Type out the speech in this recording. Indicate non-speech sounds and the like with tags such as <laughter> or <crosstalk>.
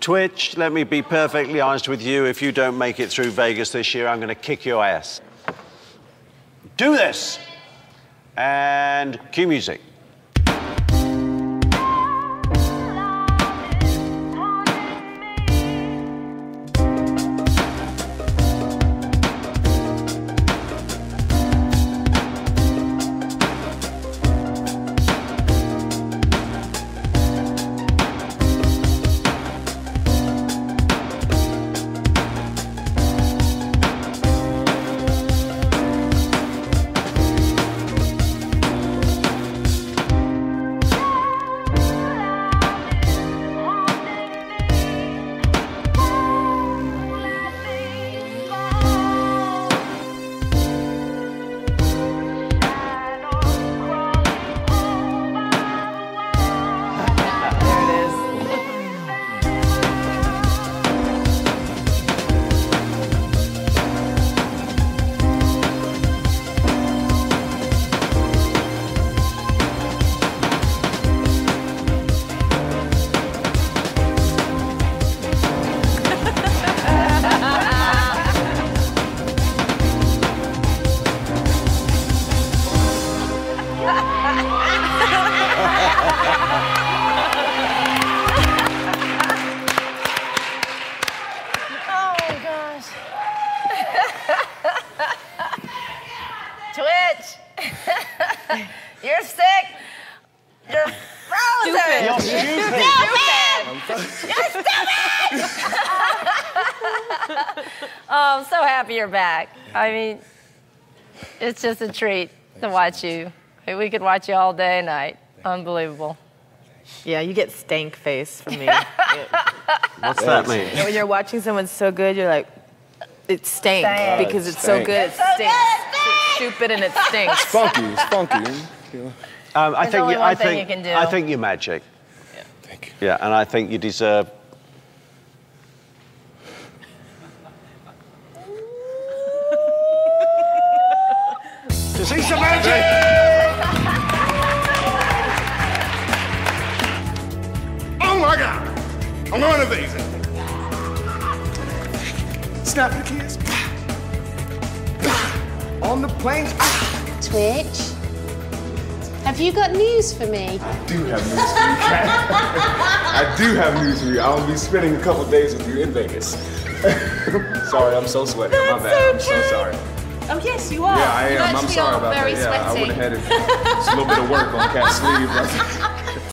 Twitch, let me be perfectly honest with you. If you don't make it through Vegas this year, I'm going to kick your ass. Do this! And cue music. Sick. You're frozen. You're stupid. You're <laughs> Oh, I'm so happy you're back. I mean, it's just a treat to watch you. We could watch you all day and night. Unbelievable. Yeah, you get stank face from me. <laughs> What's that mean? And when you're watching someone so good, you're like, it stank Stank. because it's so Stank. good. It stinks. It's stupid and it stinks. Funky, it's funky. You know? Um, I There's think only you, one I thing think, you can do. I think you're magic. Yeah. Thank you. Yeah, and I think you deserve. to see some magic! Oh my God! I'm going to Vegas. Snap the kids. On the planes. Twitch. Have you got news for me? I do have news for you, I do have news for you. I'll be spending a couple days with you in Vegas. <laughs> sorry, I'm so sweaty. My bad. I'm so sorry. Oh, yes, you are. Yeah, I am. I'm sorry about that. Yeah, I sweaty. went ahead and just a little bit of work on Cat's sleeve. <laughs>